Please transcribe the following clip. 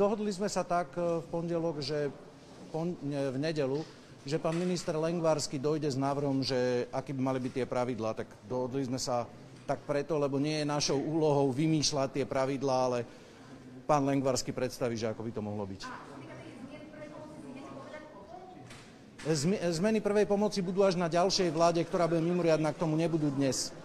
dohodli sme sa tak e, v pondelok, že e, v nedelu, že pán minister Lengvarsky dojde s návrhom, že aký by mali byť tie pravidlá, tak dohodli sme sa tak preto, lebo nie je našou úlohou vymýšľať tie pravidlá, ale pán Lengvarsky predstaví, že ako by to mohlo byť. E, zmeny prvej pomoci budú až na ďalšej vláde, ktorá bude mimoriadná, k tomu nebudú dnes.